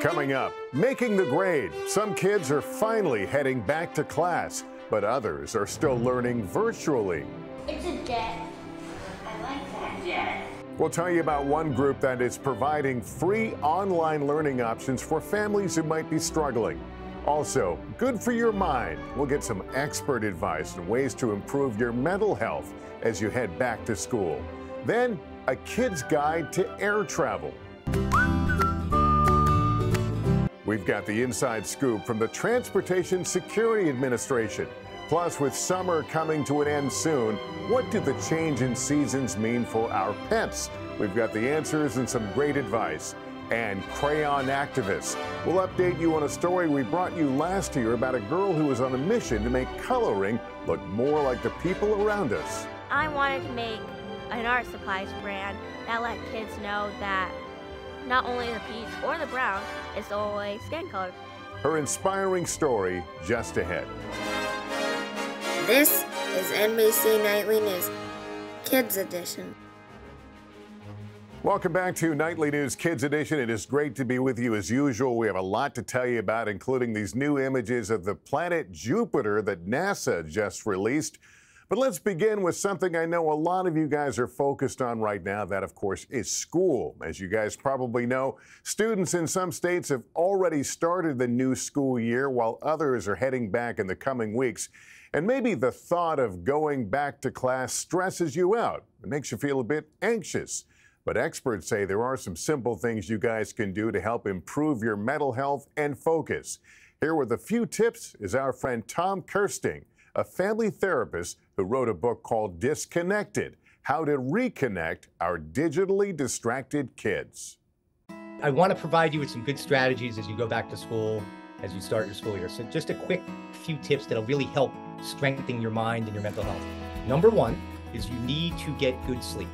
Coming up, making the grade. Some kids are finally heading back to class, but others are still learning virtually. It's a jet. I like that jet. We'll tell you about one group that is providing free online learning options for families who might be struggling. Also, good for your mind. We'll get some expert advice and ways to improve your mental health as you head back to school. Then, a kid's guide to air travel. We've got the inside scoop from the Transportation Security Administration. Plus, with summer coming to an end soon, what do the change in seasons mean for our pets? We've got the answers and some great advice. And crayon activists. We'll update you on a story we brought you last year about a girl who was on a mission to make coloring look more like the people around us. I wanted to make an art supplies brand that let kids know that not only the peach or the brown is always skin color. Her inspiring story just ahead. This is NBC Nightly News, Kids Edition. Welcome back to Nightly News Kids Edition. It is great to be with you as usual. We have a lot to tell you about, including these new images of the planet Jupiter that NASA just released. But let's begin with something I know a lot of you guys are focused on right now. That, of course, is school. As you guys probably know, students in some states have already started the new school year, while others are heading back in the coming weeks. And maybe the thought of going back to class stresses you out. It makes you feel a bit anxious. But experts say there are some simple things you guys can do to help improve your mental health and focus. Here with a few tips is our friend Tom Kersting a family therapist who wrote a book called Disconnected How to Reconnect Our Digitally Distracted Kids. I want to provide you with some good strategies as you go back to school, as you start your school year. So, just a quick few tips that'll really help strengthen your mind and your mental health. Number one is you need to get good sleep.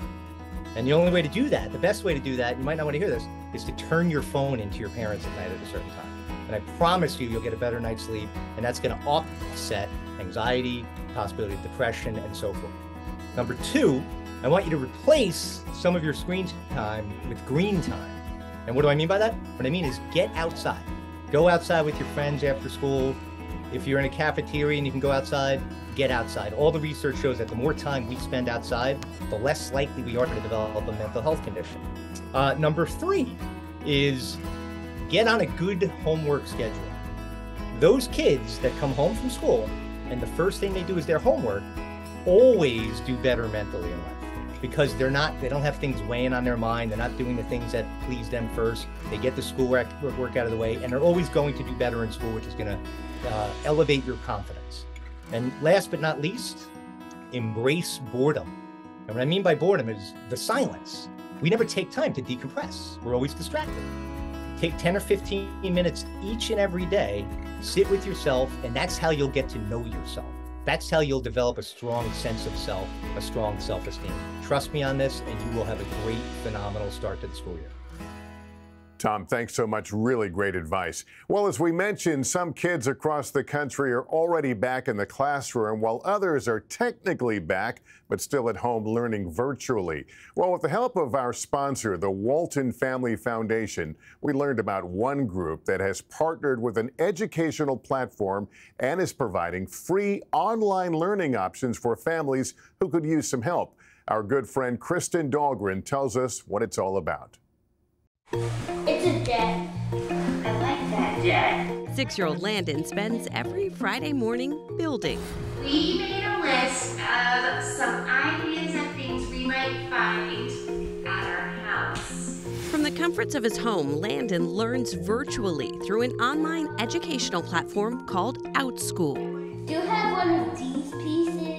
And the only way to do that, the best way to do that, you might not want to hear this, is to turn your phone into your parents at night at a certain time. And I promise you, you'll get a better night's sleep, and that's going to offset anxiety, possibility of depression, and so forth. Number two, I want you to replace some of your screen time with green time. And what do I mean by that? What I mean is get outside. Go outside with your friends after school. If you're in a cafeteria and you can go outside, get outside. All the research shows that the more time we spend outside, the less likely we are to develop a mental health condition. Uh, number three is get on a good homework schedule. Those kids that come home from school and the first thing they do is their homework always do better mentally in life. Because they're not they don't have things weighing on their mind they're not doing the things that please them first they get the schoolwork work out of the way and they're always going to do better in school which is going to uh, elevate your confidence. And last but not least embrace boredom. And what i mean by boredom is the silence. We never take time to decompress. We're always distracted take 10 or 15 minutes each and every day sit with yourself, and that's how you'll get to know yourself. That's how you'll develop a strong sense of self, a strong self esteem. Trust me on this, and you will have a great, phenomenal start to the school year. Tom, thanks so much. Really great advice. Well, as we mentioned, some kids across the country are already back in the classroom, while others are technically back, but still at home learning virtually. Well, with the help of our sponsor, the Walton Family Foundation, we learned about one group that has partnered with an educational platform and is providing free online learning options for families who could use some help. Our good friend Kristen Dahlgren tells us what it's all about. It's a jet. I like that jet. Six year old Landon spends every Friday morning building. We made a list of some ideas and things we might find at our house. From the comforts of his home, Landon learns virtually through an online educational platform called OutSchool. Do you have one of these pieces?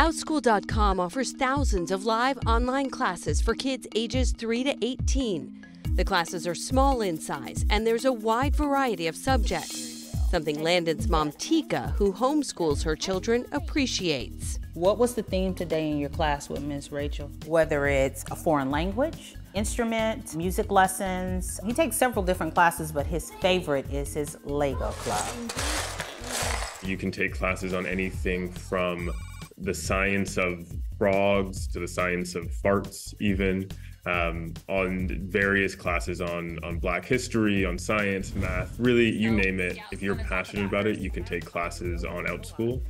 OutSchool.com offers thousands of live online classes for kids ages 3 to 18. The classes are small in size, and there's a wide variety of subjects, something Landon's mom, Tika, who homeschools her children, appreciates. What was the theme today in your class with Ms. Rachel? Whether it's a foreign language, instrument, music lessons. He takes several different classes, but his favorite is his Lego club. You can take classes on anything from the science of frogs to the science of farts, even. um, on various classes on on Black history, on science, math, really you name it. If you're passionate about it, you can take classes on OutSchool.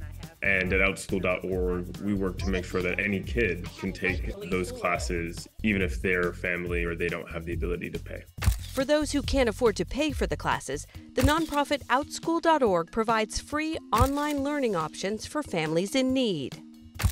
And at outschool.org, we work to make sure that any kid can take those classes, even if their family or they don't have the ability to pay. For those who can't afford to pay for the classes, the nonprofit outschool.org provides free online learning options for families in need.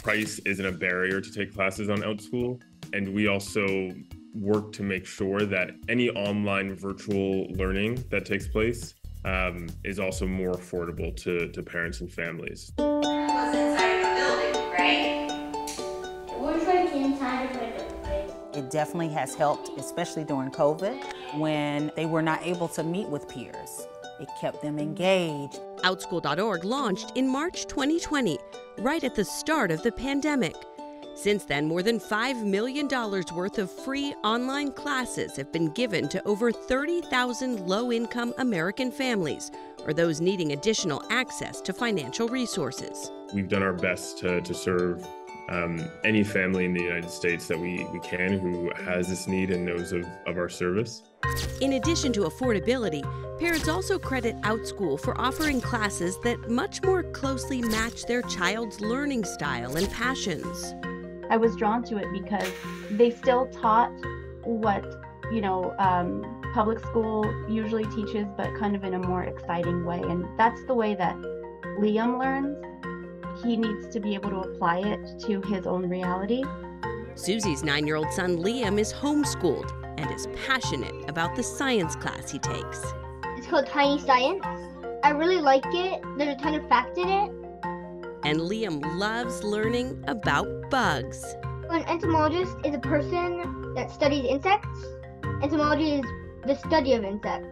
Price isn't a barrier to take classes on OutSchool, and we also work to make sure that any online virtual learning that takes place um, is also more affordable to, to parents and families. Was inside the building, right? We're trying to get inside of it. It definitely has helped, especially during COVID, when they were not able to meet with peers. It kept them engaged. Outschool.org launched in March 2020, right at the start of the pandemic. Since then, more than $5 million worth of free online classes have been given to over 30,000 low income American families or those needing additional access to financial resources. We've done our best to, to serve um, any family in the United States that we, we can who has this need and knows of, of our service. In addition to affordability, parents also credit OutSchool for offering classes that much more closely match their child's learning style and passions. I was drawn to it because they still taught what, you know, um, public school usually teaches, but kind of in a more exciting way. And that's the way that Liam learns. He needs to be able to apply it to his own reality. Susie's nine year old son Liam is homeschooled and is passionate about the science class he takes. It's called Tiny Science. I really like it. There's a ton of facts in it. And Liam loves learning about bugs. An entomologist is a person that studies insects. Entomology is the study of insects.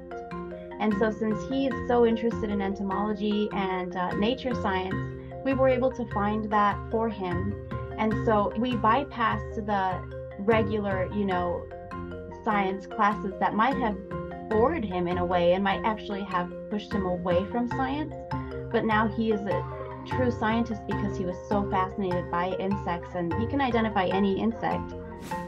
And so, since he is so interested in entomology and uh, nature science, we were able to find that for him. And so, we bypassed the regular, you know, science classes that might have bored him in a way and might actually have pushed him away from science. But now he is a true scientist because he was so fascinated by insects and he can identify any insect.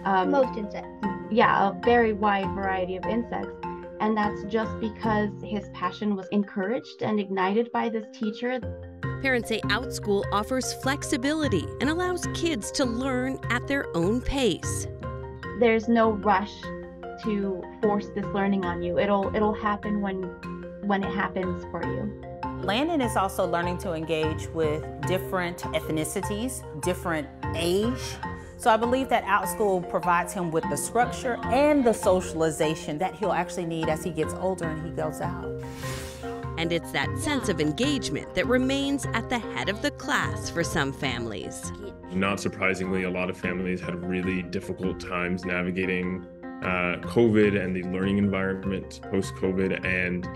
Um, Most insects. yeah, a very wide variety of insects. And that's just because his passion was encouraged and ignited by this teacher. Parents say OutSchool offers flexibility and allows kids to learn at their own pace. There's no rush to force this learning on you. It'll it'll happen when when it happens for you. Landon is also learning to engage with different ethnicities, different age. So I believe that OutSchool provides him with the structure and the socialization that he'll actually need as he gets older and he goes out. And it's that sense of engagement that remains at the head of the class for some families. Not surprisingly, a lot of families had really difficult times navigating uh, COVID and the learning environment post COVID. And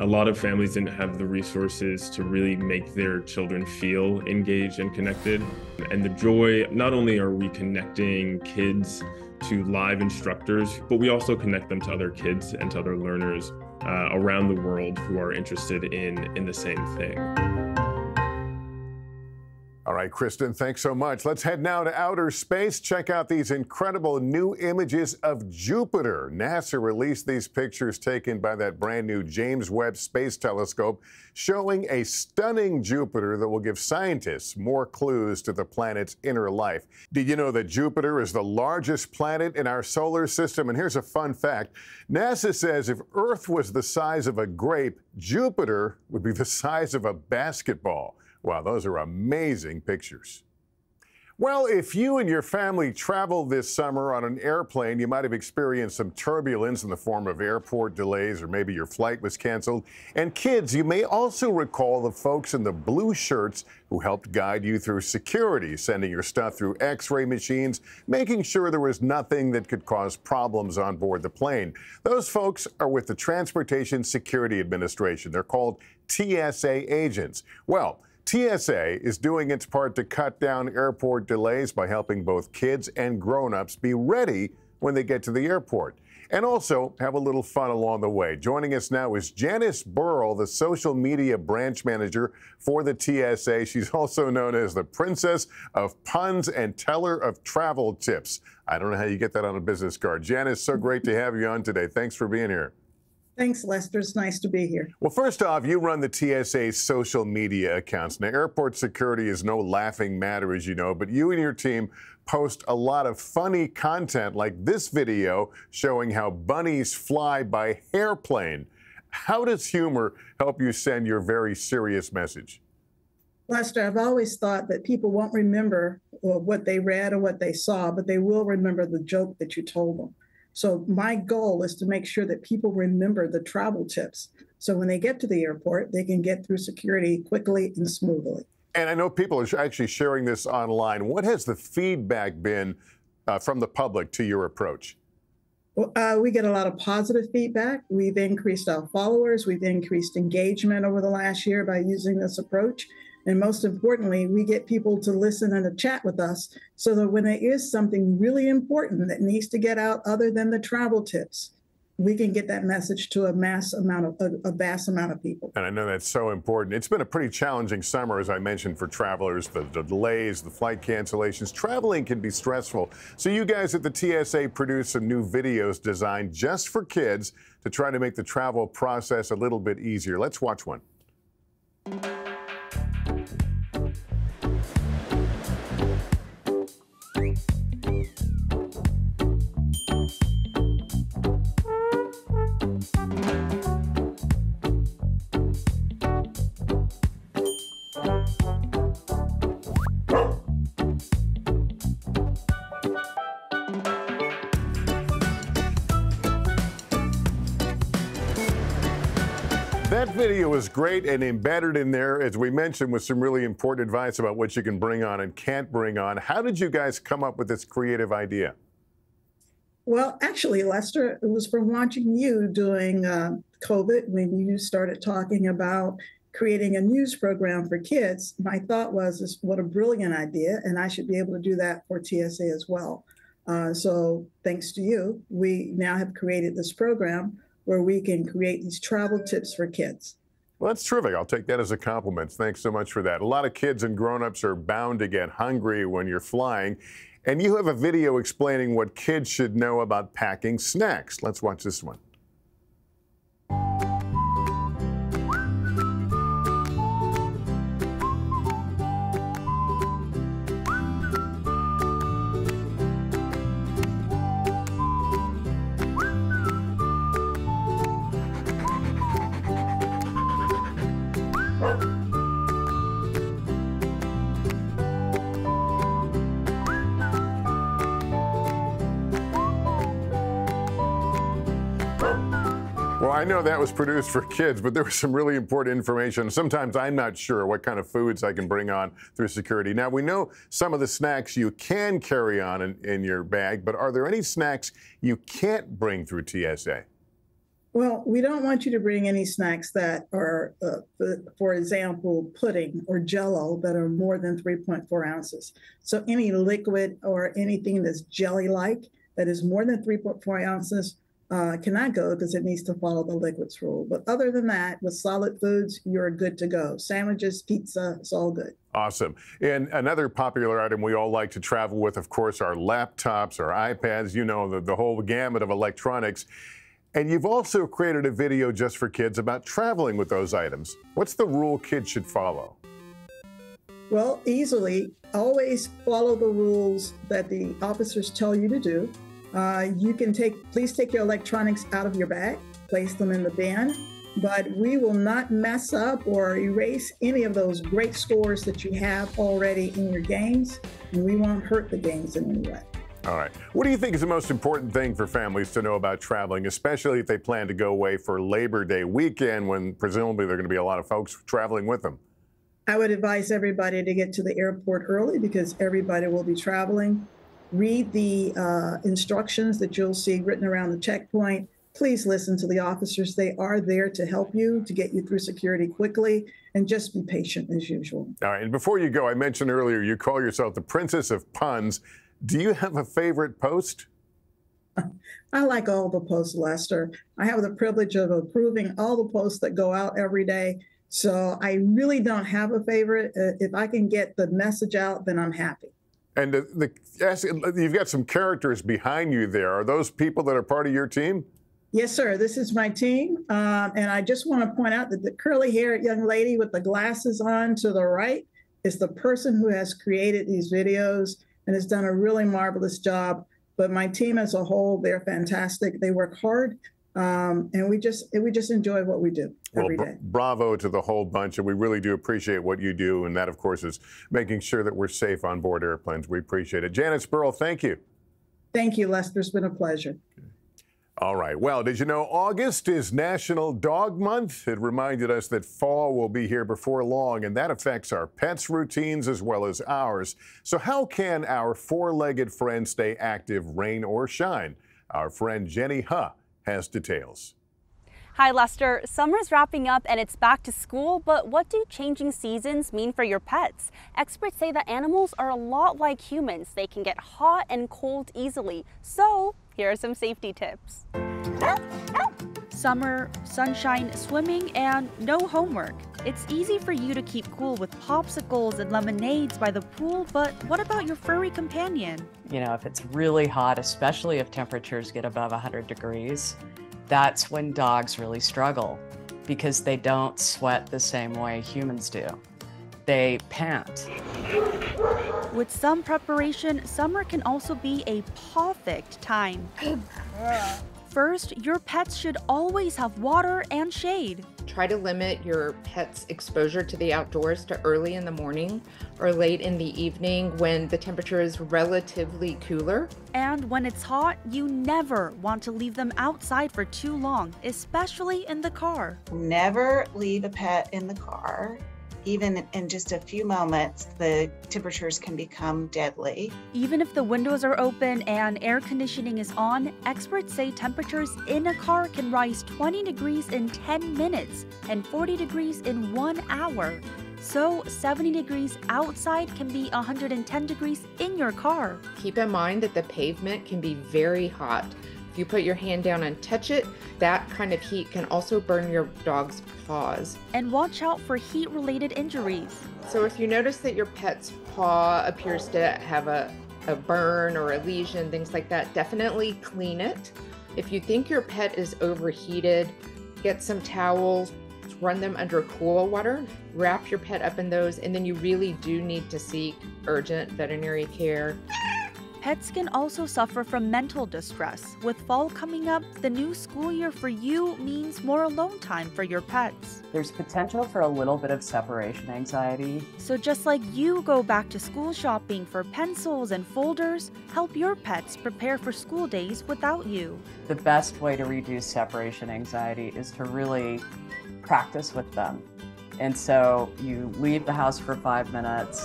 a lot of families didn't have the resources to really make their children feel engaged and connected. And the joy, not only are we connecting kids to live instructors, but we also connect them to other kids and to other learners uh, around the world who are interested in, in the same thing. All right, Kristen, thanks so much. Let's head now to outer space. Check out these incredible new images of Jupiter. NASA released these pictures taken by that brand new James Webb Space Telescope, showing a stunning Jupiter that will give scientists more clues to the planet's inner life. Did you know that Jupiter is the largest planet in our solar system? And here's a fun fact NASA says if Earth was the size of a grape, Jupiter would be the size of a basketball. Wow, those are amazing pictures. Well, if you and your family traveled this summer on an airplane, you might have experienced some turbulence in the form of airport delays, or maybe your flight was canceled. And kids, you may also recall the folks in the blue shirts who helped guide you through security, sending your stuff through x ray machines, making sure there was nothing that could cause problems on board the plane. Those folks are with the Transportation Security Administration. They're called TSA agents. Well, TSA is doing its part to cut down airport delays by helping both kids and grown-ups be ready when they get to the airport. and also have a little fun along the way. Joining us now is Janis Burl, the social media branch manager for the TSA. She's also known as the Princess of Puns and Teller of Travel Tips. I don't know how you get that on a business card. Janis, so great to have you on today. Thanks for being here. Thanks, Lester. It's nice to be here. Well, first off, you run the TSA's social media accounts. Now, airport security is no laughing matter, as you know, but you and your team post a lot of funny content like this video showing how bunnies fly by airplane. How does humor help you send your very serious message? Lester, I've always thought that people won't remember uh, what they read or what they saw, but they will remember the joke that you told them. So my goal is to make sure that people remember the travel tips. So when they get to the airport, they can get through security quickly and smoothly. And I know people are actually sharing this online. What has the feedback been uh, from the public to your approach? Well, uh, we get a lot of positive feedback. We've increased our followers. We've increased engagement over the last year by using this approach. And most importantly, we get people to listen and to chat with us so that when there is something really important that needs to get out other than the travel tips, we can get that message to a mass amount of a, vast amount of people. And I know that's so important. It's been a pretty challenging summer, as I mentioned, for travelers. The, the, delays, the flight cancellations, traveling can be stressful. So you guys at the TSA produce some new videos designed just for kids to try to make the travel process a little bit easier. Let's watch one. Great and embedded in there, as we mentioned, with some really important advice about what you can bring on and can't bring on. How did you guys come up with this creative idea? Well, actually, Lester, it was from watching you doing uh, COVID when you started talking about creating a news program for kids. My thought was, this, what a brilliant idea, and I should be able to do that for TSA as well. Uh, so, thanks to you, we now have created this program where we can create these travel tips for kids. Well, that's terrific. I'll take that as a compliment. Thanks so much for that. A lot of kids and grown-ups are bound to get hungry when you're flying. And you have a video explaining what kids should know about packing snacks. Let's watch this one. I know that was produced for kids, but there was some really important information. Sometimes I'm not sure what kind of foods I can bring on through security. Now, we know some of the snacks you can carry on in, in your bag, but are there any snacks you can't bring through TSA? Well, we don't want you to bring any snacks that are, uh, for example, pudding or jello that are more than 3.4 ounces. So any liquid or anything that's jelly like that is more than 3.4 ounces uh, cannot go because it needs to follow the liquids rule. But other than that, with solid foods, you're good to go. Sandwiches, pizza, it's all good. Awesome. And another popular item we all like to travel with, of course, our laptops, our iPads, you know, the, the whole gamut of electronics. And you've also created a video just for kids about traveling with those items. What's the rule kids should follow? Well, easily, always follow the rules that the officers tell you to do. Uh, you can take, please take your electronics out of your bag, place them in the bin, but we will not mess up or erase any of those great scores that you have already in your games, and we won't hurt the games in any way. All right. What do you think is the most important thing for families to know about traveling, especially if they plan to go away for Labor Day weekend when presumably there are going to be a lot of folks traveling with them? I would advise everybody to get to the airport early because everybody will be traveling read the uh, instructions that you'll see written around the checkpoint. Please listen to the officers. They are there to help you, to get you through security quickly, and just be patient as usual. All right. And before you go, I mentioned earlier you call yourself the Princess of Puns. Do you have a favorite post? I like all the posts, Lester. I have the privilege of approving all the posts that go out every day. So I really don't have a favorite. Uh, if I can get the message out, then I'm happy. And the, the you've got some characters behind you there. Are those people that are part of your team? Yes, sir. This is my team. Um, and I just want to point out that the curly haired young lady with the glasses on to the right is the person who has created these videos and has done a really marvelous job. But my team as a whole, they're fantastic. They work hard. Um, and we just we just enjoy what we do every well, day. bravo to the whole bunch, and we really do appreciate what you do. And that, of course, is making sure that we're safe on board airplanes. We appreciate it. Janis Burl, thank you. Thank you, Lester. It's been a pleasure. All right. Well, did you know August is National Dog Month? It reminded us that fall will be here before long, and that affects our pets' routines as well as ours. So, how can our four legged friend stay active, rain or shine? Our friend Jenny Huh has details. Hi, Lester. Summer's wrapping up and it's back to school, but what do changing seasons mean for your pets? Experts say that animals are a lot like humans. They can get hot and cold easily. So, here are some safety tips. Summer, sunshine, swimming, and no homework. It's easy for you to keep cool with popsicles and lemonades by the pool, but what about your furry companion? You know, if it's really hot, especially if temperatures get above 100 degrees, that's when dogs really struggle because they don't sweat the same way humans do. They pant. With some preparation, summer can also be a perfect time. First, your pets should always have water and shade. Try to limit your pet's exposure to the outdoors to early in the morning or late in the evening when the temperature is relatively cooler. And when it's hot, you never want to leave them outside for too long, especially in the car. Never leave a pet in the car even in just a few moments, the temperatures can become deadly. Even if the windows are open and air conditioning is on, experts say temperatures in a car can rise 20 degrees in 10 minutes and 40 degrees in one hour. So, 70 degrees outside can be 110 degrees in your car. Keep in mind that the pavement can be very hot. If you put your hand down and touch it, that kind of heat can also burn your dog's paws. And watch out for heat related injuries. So if you notice that your pet's paw appears to have a, a burn or a lesion, things like that, definitely clean it. If you think your pet is overheated, get some towels, run them under cool water, wrap your pet up in those, and then you really do need to seek urgent veterinary care. Pets can also suffer from mental distress. With fall coming up, the new school year for you means more alone time for your pets. There's potential for a little bit of separation anxiety. So, just like you go back to school shopping for pencils and folders, help your pets prepare for school days without you. The best way to reduce separation anxiety is to really practice with them. And so you leave the house for five minutes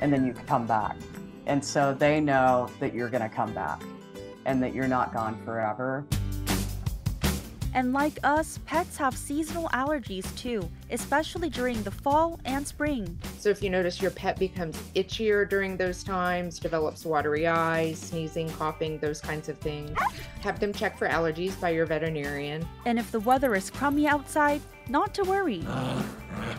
and then you come back. And so they know that you're going to come back and that you're not gone forever. And like us, pets have seasonal allergies too, especially during the fall and spring. So if you notice your pet becomes itchier during those times, develops watery eyes, sneezing, coughing, those kinds of things, have them check for allergies by your veterinarian. And if the weather is crummy outside, not to worry.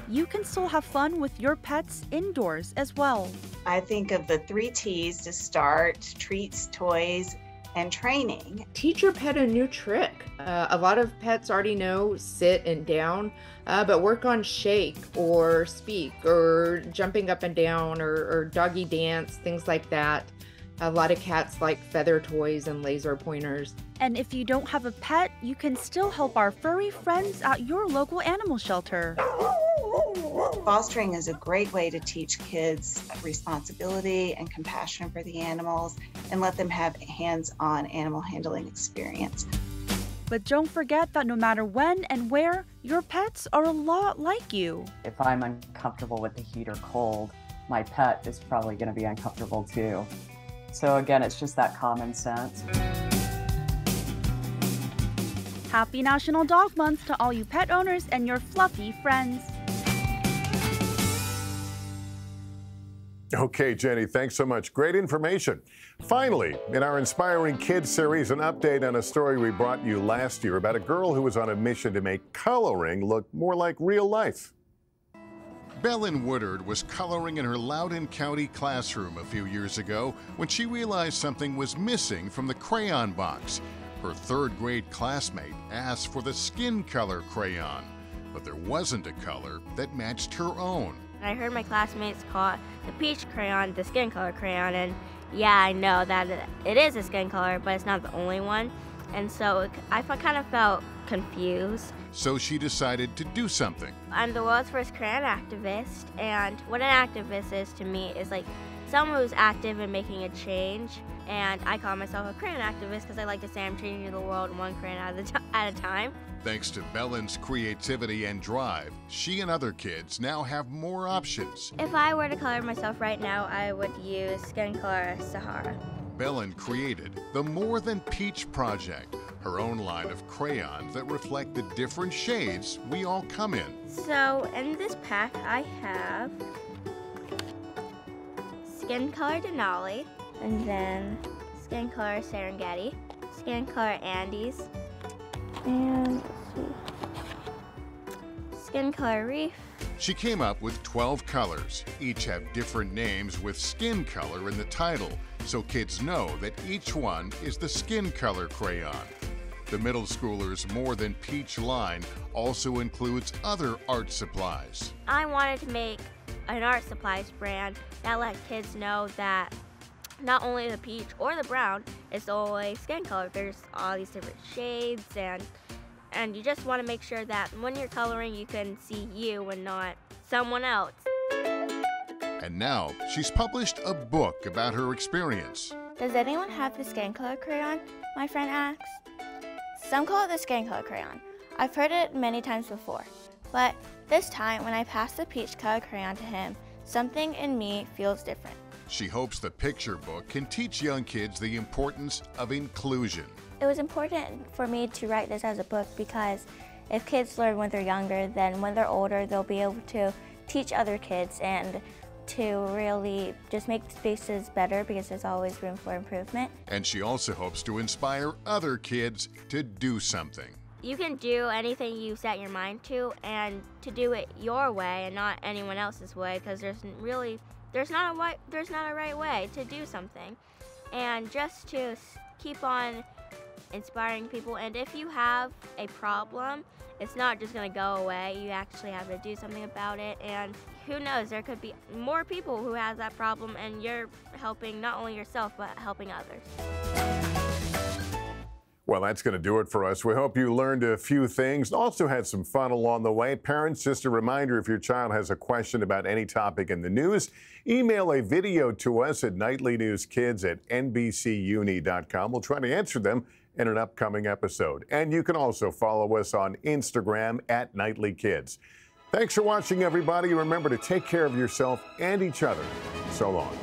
You can still have fun with your pets indoors as well. I think of the three T's to start treats, toys, and training. Teach your pet a new trick. Uh, a lot of pets already know sit and down, uh, but work on shake or speak or jumping up and down or, or doggy dance, things like that. A lot of cats like feather toys and laser pointers. And if you don't have a pet, you can still help our furry friends at your local animal shelter. Fostering is a great way to teach kids responsibility and compassion for the animals and let them have hands on animal handling experience. But don't forget that no matter when and where, your pets are a lot like you. If I'm uncomfortable with the heat or cold, my pet is probably going to be uncomfortable too. So, again, it's just that common sense. Happy National Dog Month to all you pet owners and your fluffy friends. Okay, Jenny, thanks so much. Great information. Finally, in our Inspiring Kids series, an update on a story we brought you last year about a girl who was on a mission to make coloring look more like real life. Belen Woodard was coloring in her Loudoun County classroom a few years ago when she realized something was missing from the crayon box. Her third grade classmate asked for the skin color crayon, but there wasn't a color that matched her own. I heard my classmates call the peach crayon the skin color crayon, and yeah, I know that it is a skin color, but it's not the only one. And so I kind of felt confused. So she decided to do something. I'm the world's first crayon activist, and what an activist is to me is like someone who's active in making a change. And I call myself a crayon activist because I like to say I'm changing the world one crayon at a, at a time. Thanks to Belen's creativity and drive, she and other kids now have more options. If I were to color myself right now, I would use Skin Color Sahara. Belen created the More Than Peach Project, her own line of crayons that reflect the different shades we all come in. So, in this pack, I have Skin Color Denali, and then Skin Color Serengeti, Skin Color Andes, and Skin Color Reef. She came up with 12 colors. Each have different names with skin color in the title, so kids know that each one is the skin color crayon. The middle schoolers' More Than Peach line also includes other art supplies. I wanted to make an art supplies brand that let kids know that not only the peach or the brown is the only skin color. There's all these different shades and and you just want to make sure that when you're coloring you can see you and not someone else. And now she's published a book about her experience. Does anyone have the skin color crayon? My friend asks. Some call it the skin color crayon. I've heard it many times before. But this time, when I pass the peach color crayon to him, something in me feels different. She hopes the picture book can teach young kids the importance of inclusion. It was important for me to write this as a book because if kids learn when they're younger, then when they're older, they'll be able to teach other kids and to really just make spaces better because there's always room for improvement. And she also hopes to inspire other kids to do something. You can do anything you set your mind to and to do it your way and not anyone else's way because there's really there's not a right, there's not a right way to do something. And just to keep on inspiring people and if you have a problem, it's not just going to go away. You actually have to do something about it and who knows, there could be more people who has that problem and you're helping not only yourself but helping others. Well, that's going to do it for us. We hope you learned a few things, also had some fun along the way. Parents, just a reminder if your child has a question about any topic in the news, email a video to us at nightlynewskids at nbcuni.com. We'll try to answer them in an upcoming episode. And you can also follow us on Instagram at nightlykids. Thanks for watching, everybody. Remember to take care of yourself and each other. So long.